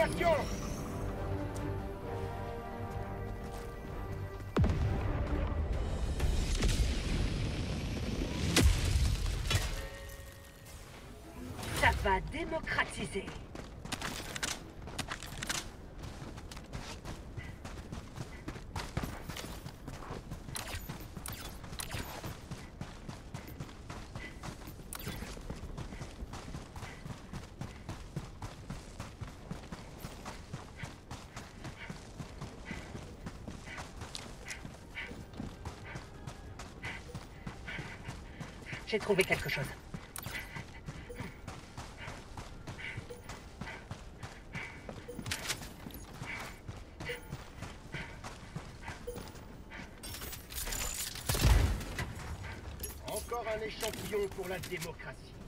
Bastion J'ai trouvé quelque chose. Encore un échantillon pour la démocratie.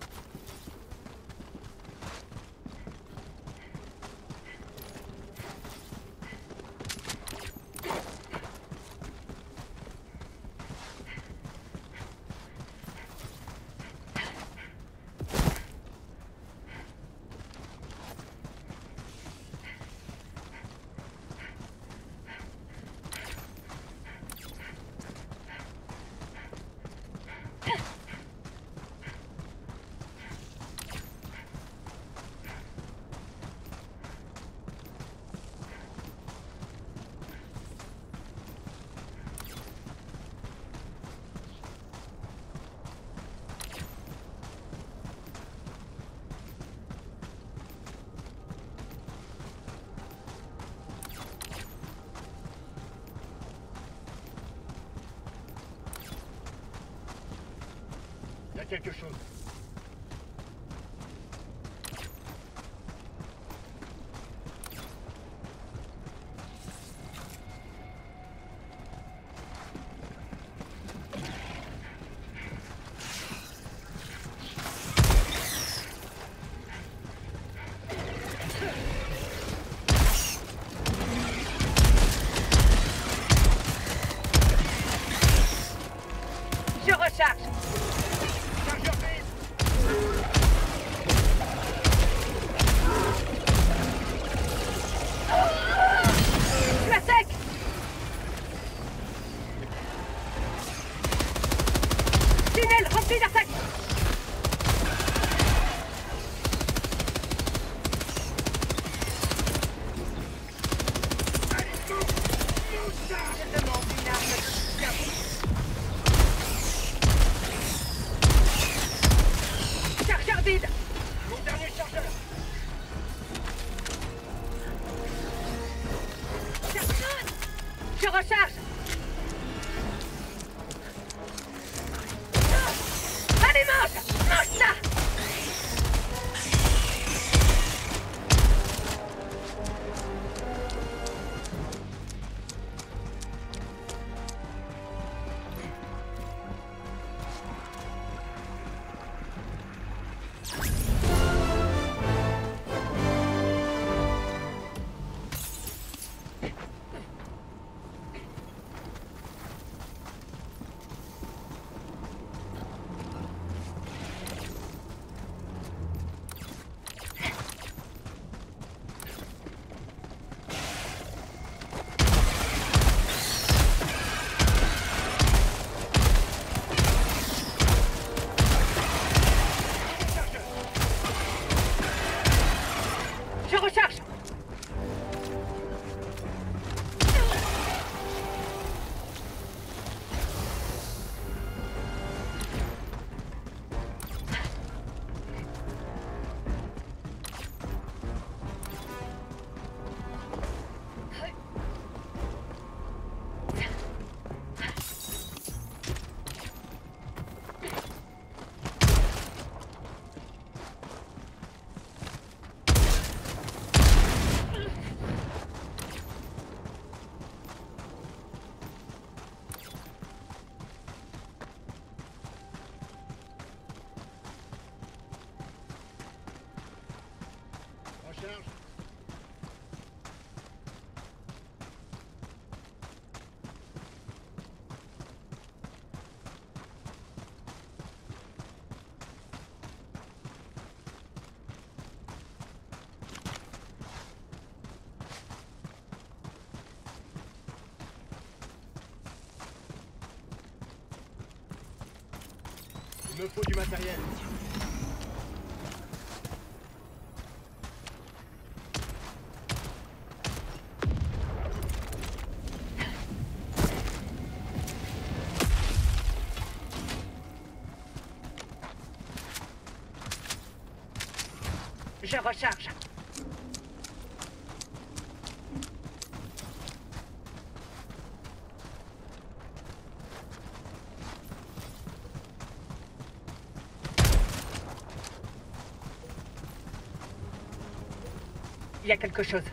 quelque chose. me faut du matériel. Je recharge. il y a quelque chose.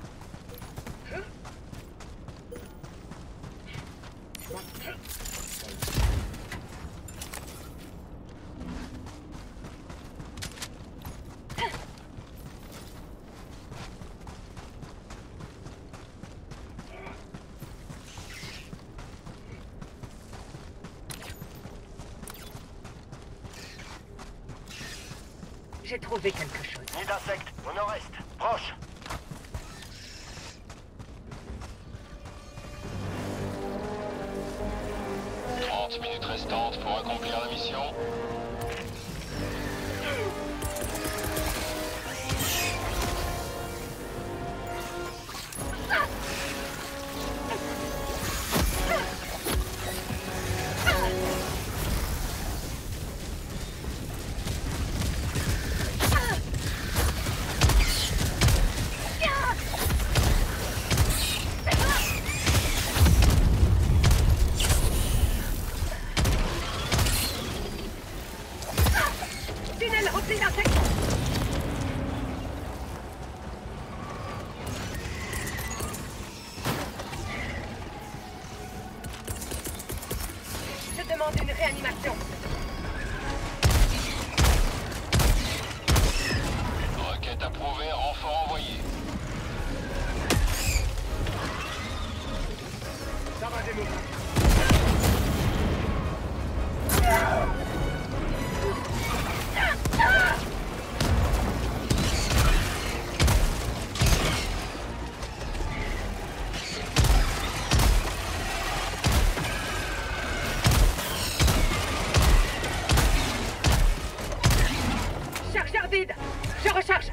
Je recharge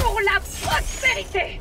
Pour la prospérité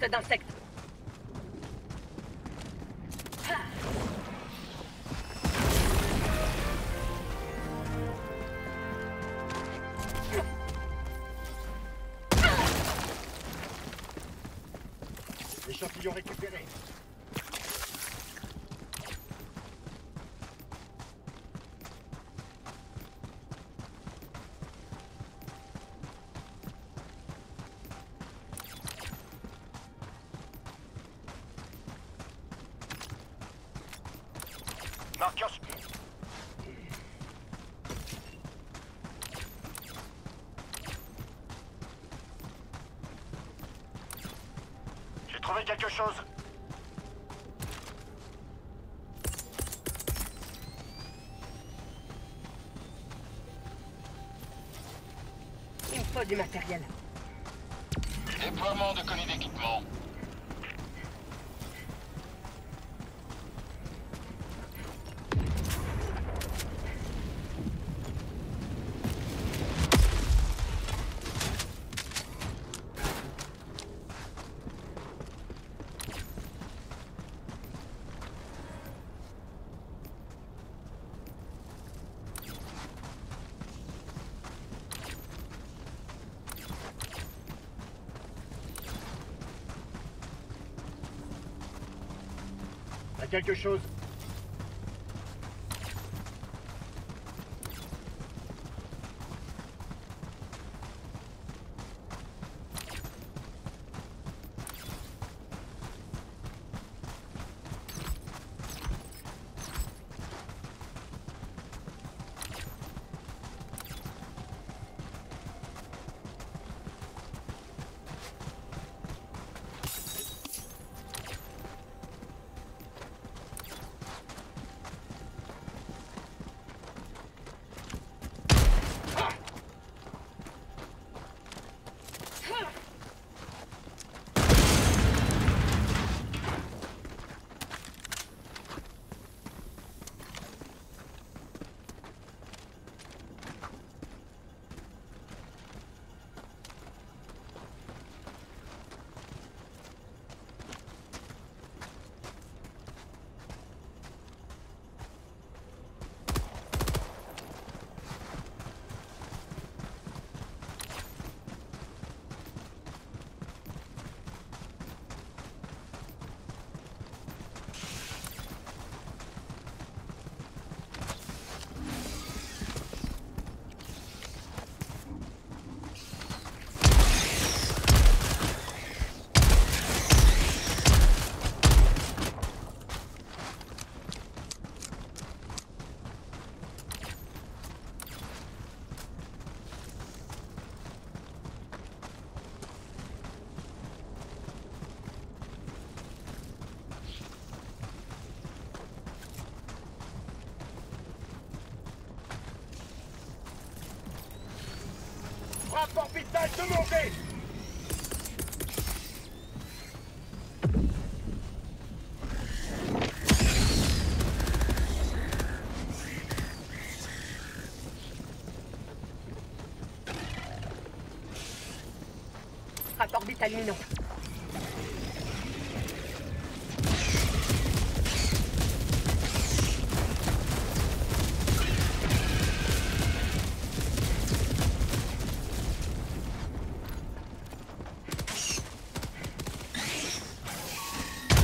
D'insectes. Échantillon Du matériel. Déploiement de colis d'équipement. Quelque chose.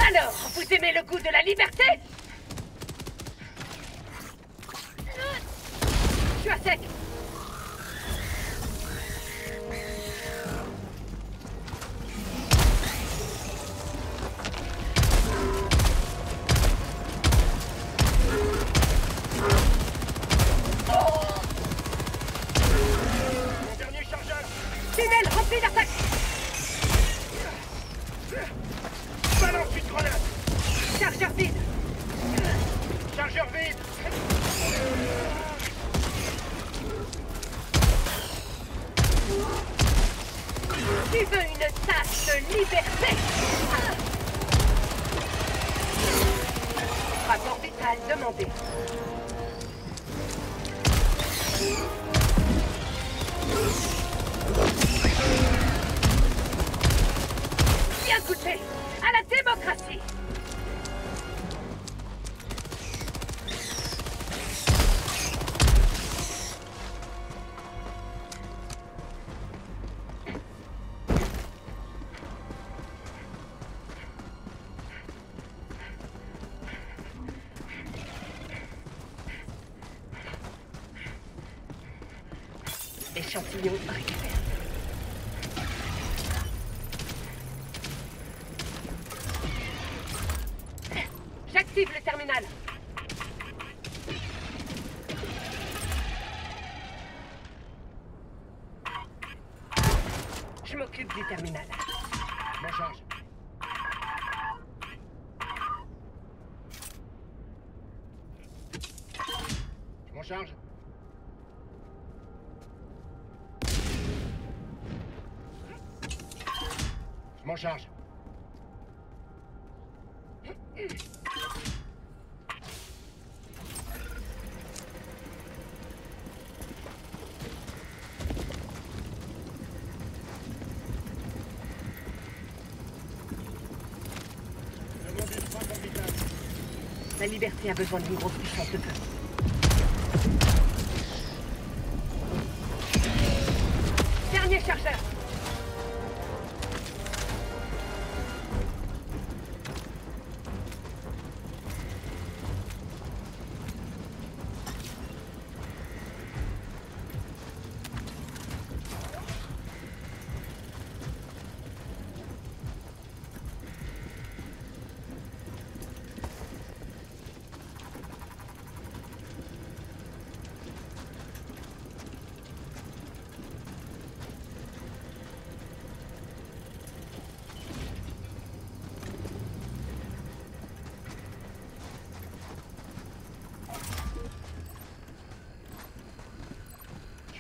Alors, vous aimez le goût de la liberté demander. liberté a besoin d'une grosse puissance de feu.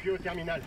tuyau terminal.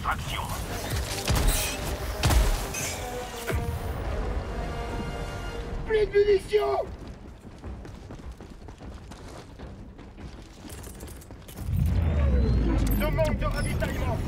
D'extraction. Plus de munitions Demande de ravitaillement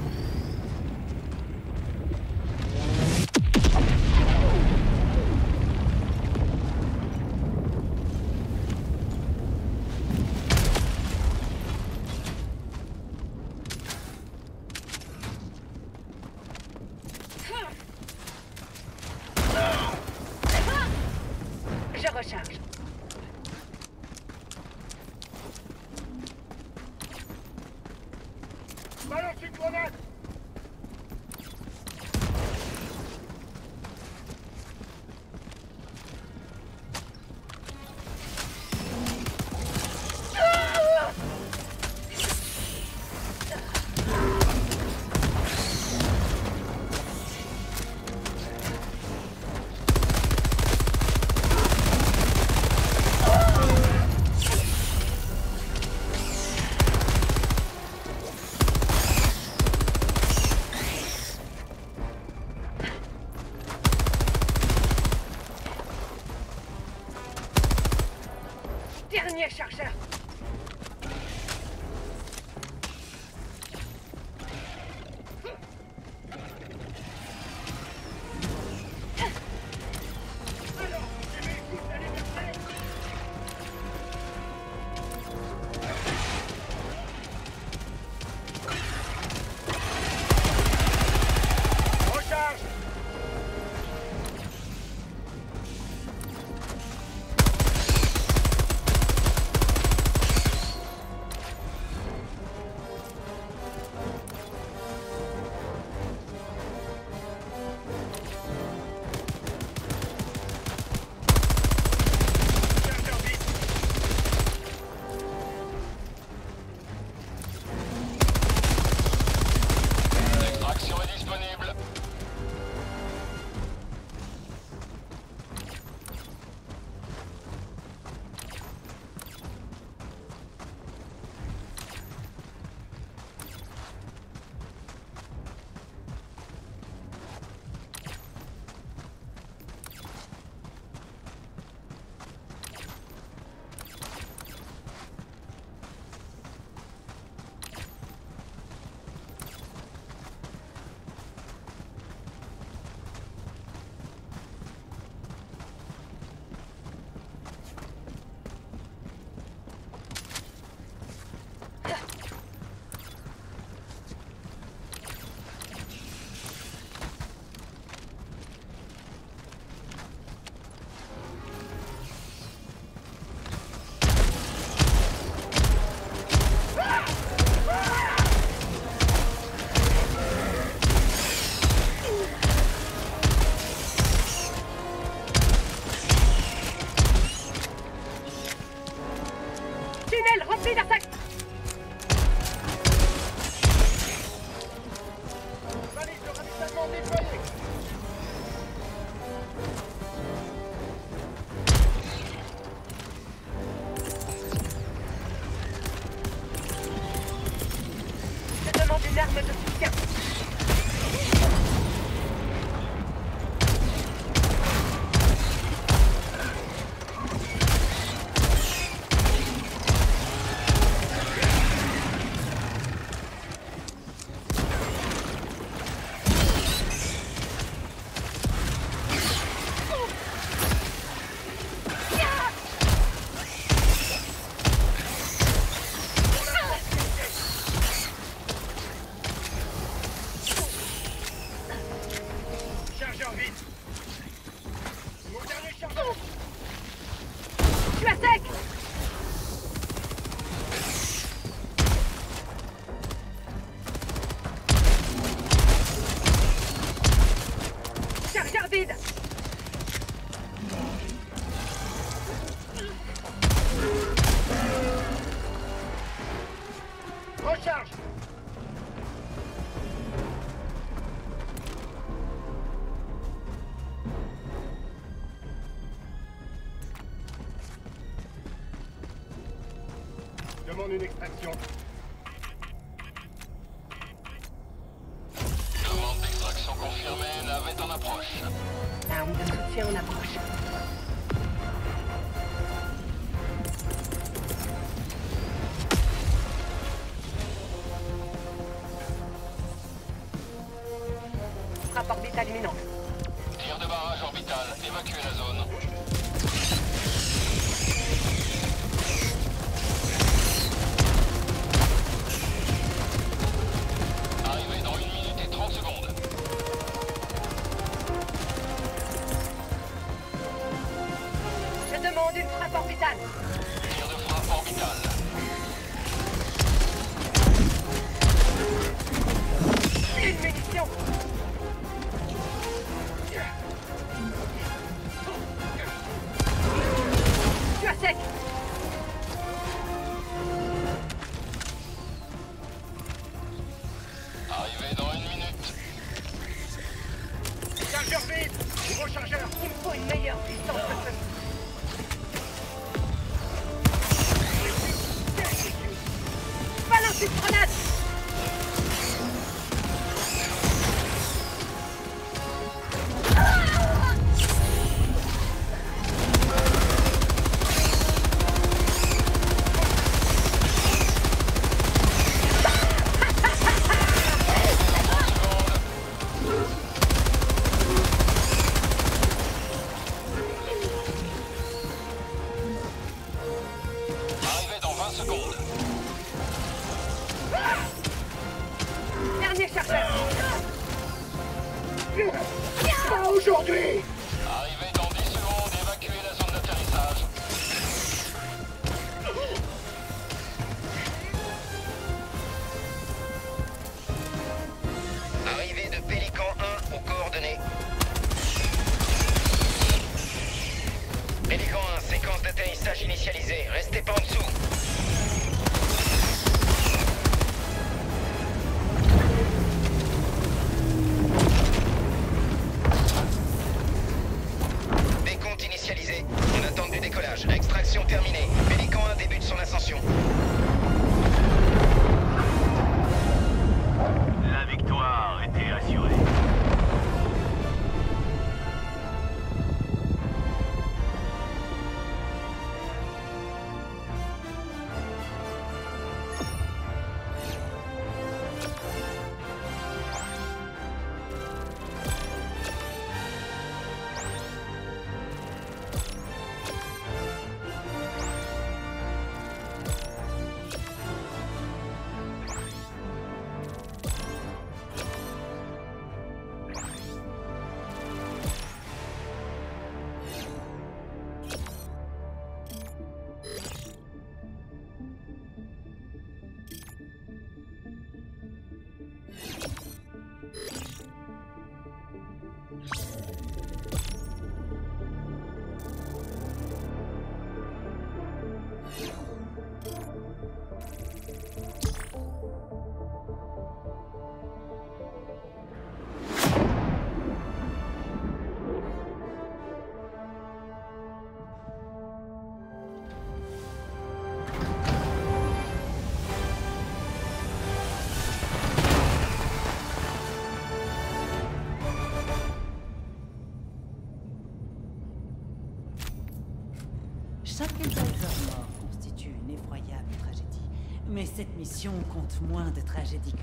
mission compte moins de tragédies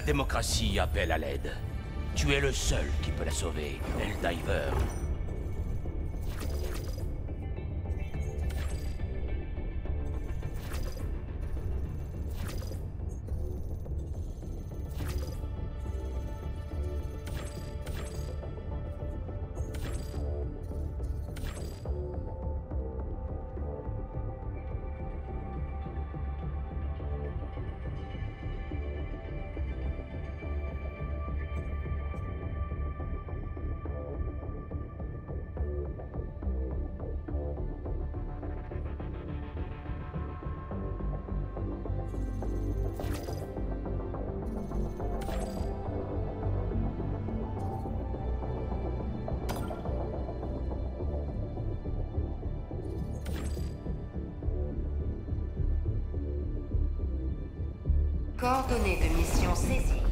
La démocratie appelle à l'aide. Tu es le seul qui peut la sauver, Eldiver. Coordonnées de mission saisies.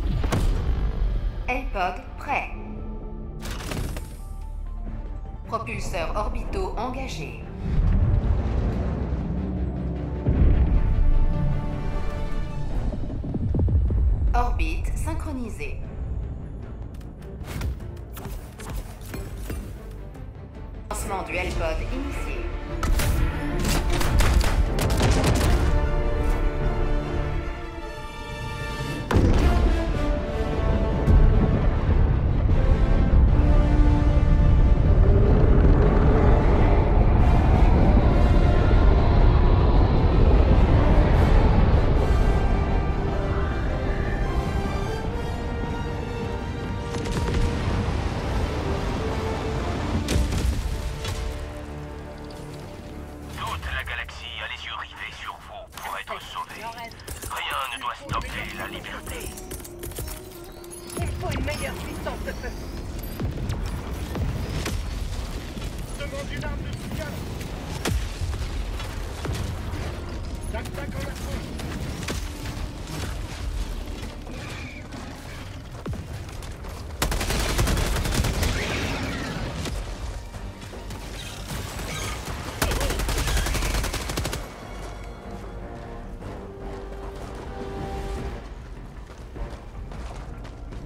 LPOD prêt. Propulseurs orbitaux engagés. Orbite synchronisée.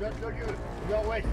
No, no, no, no, wait.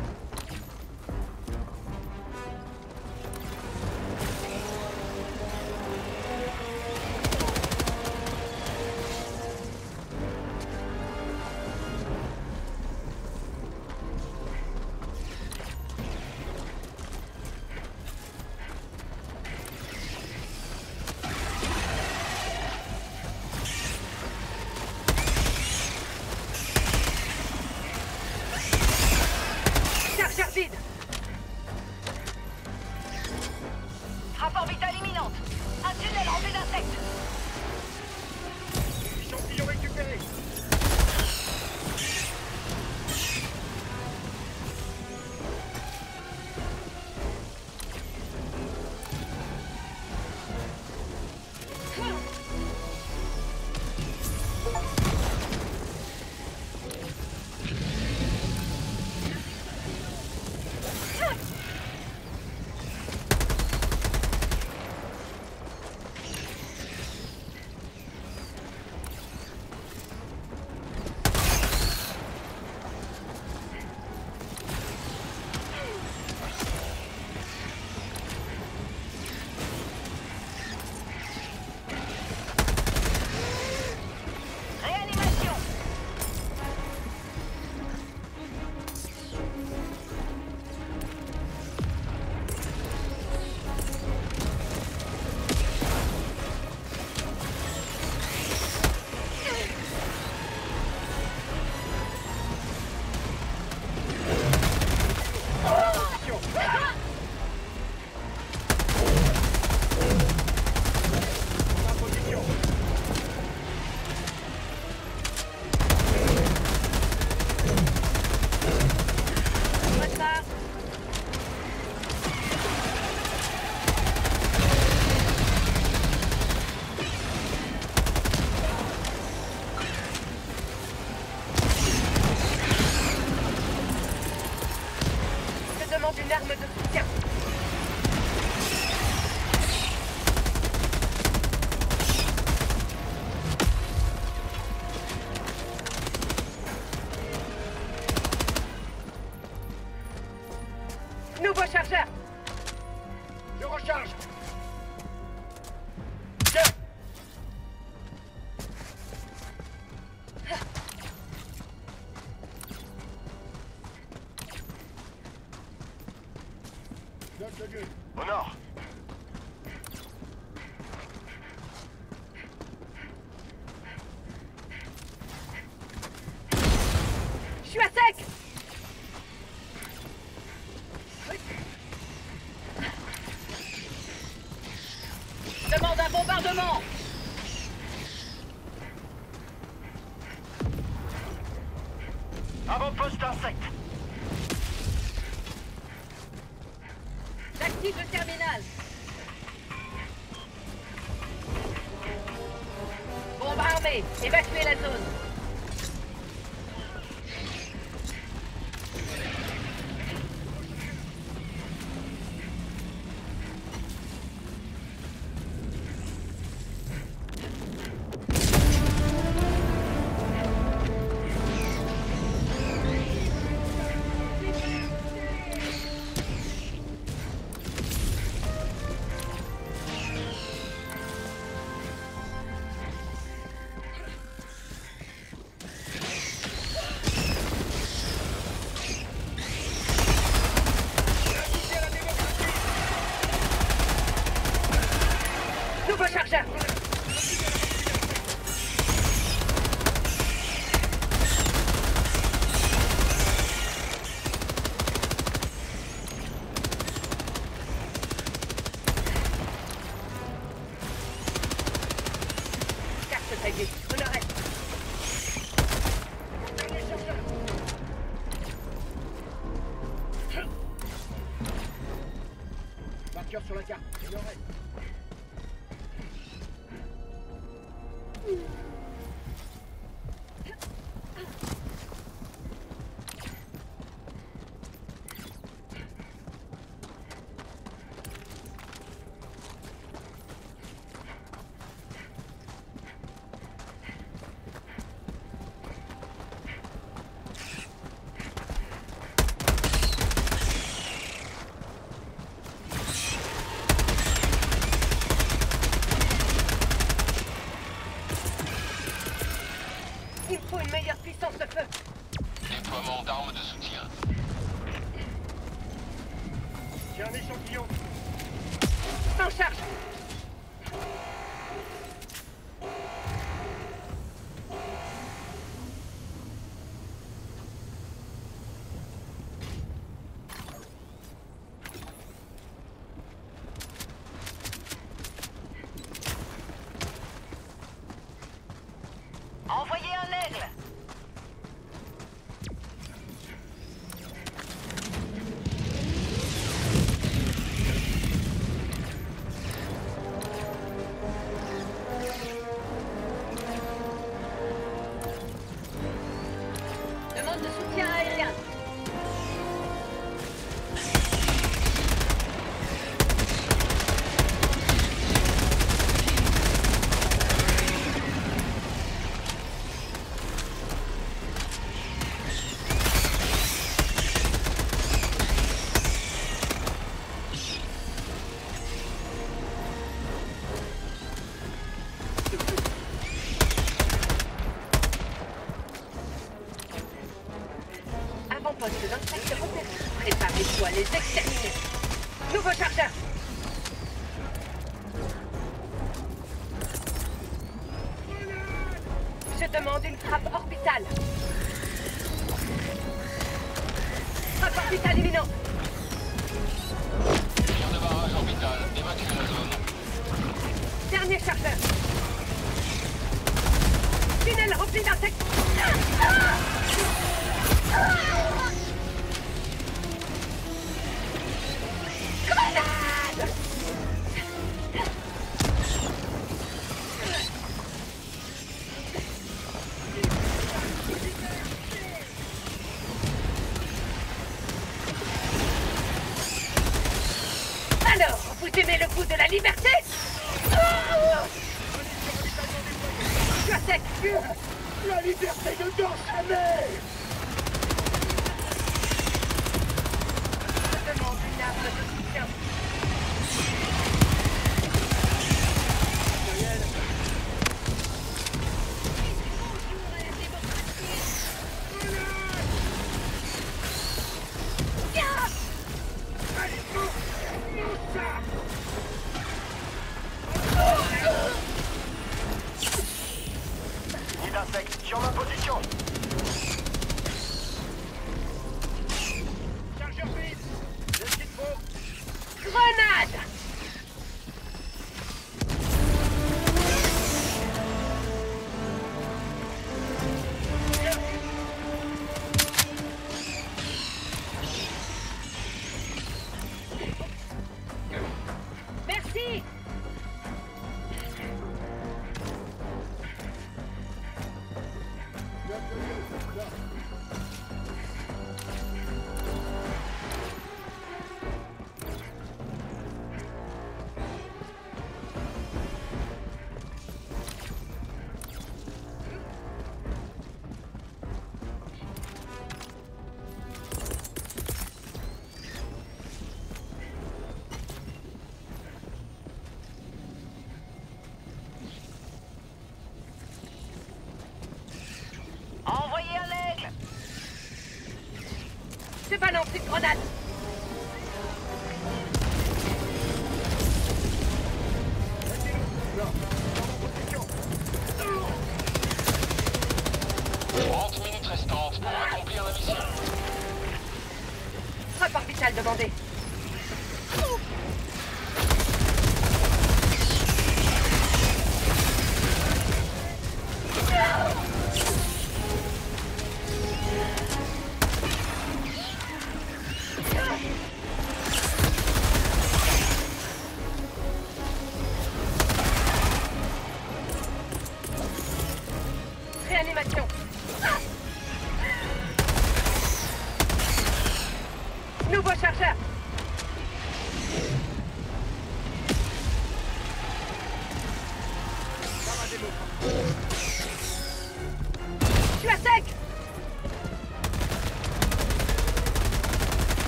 Nouveau chargeur.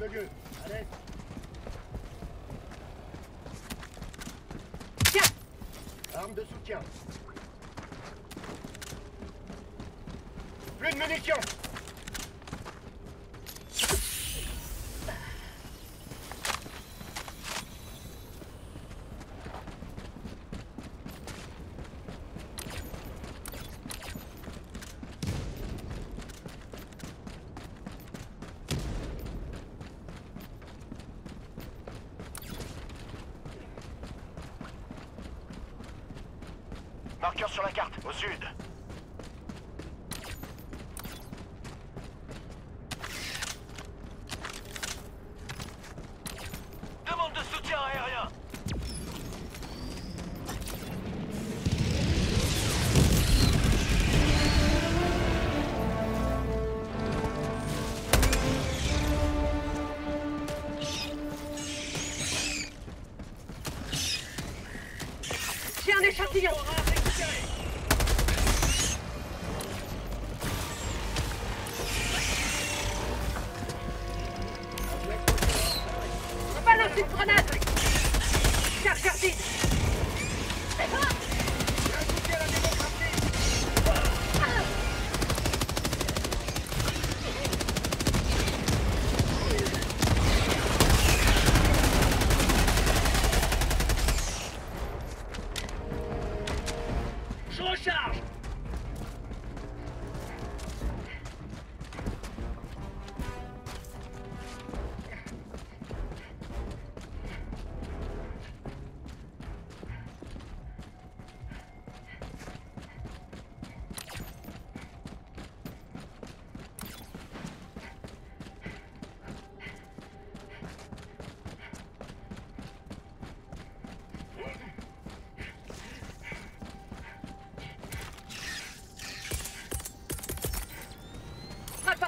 They're good. sur la carte.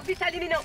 bicha ali não.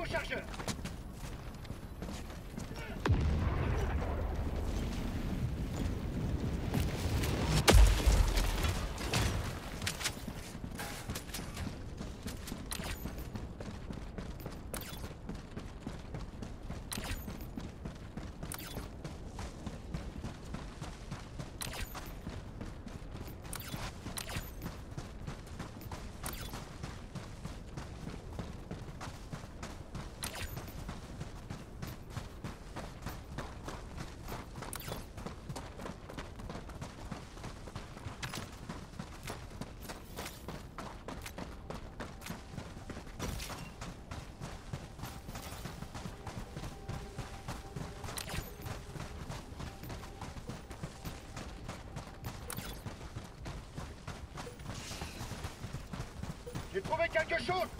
Nouveau chargeur. quelque chose.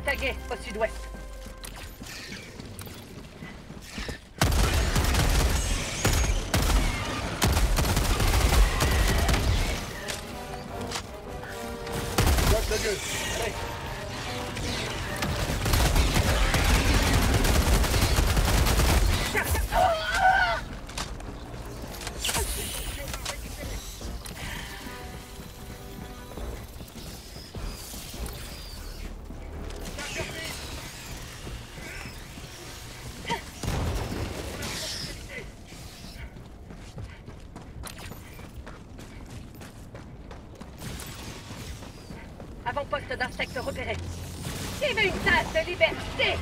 attaqué au sud-ouest. Avant poste d'insectes repéré. J'ai une tasse de liberté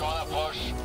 Joana Bosch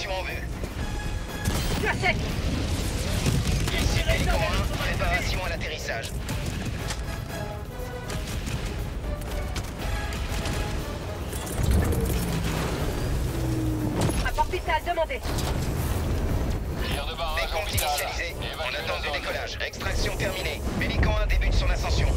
Position en vue. Je sec Hélico 1, préparation à l'atterrissage. Apport vital demandé. Décompte initialisé. En attente du décollage. Extraction terminée. Hélico 1 débute son ascension.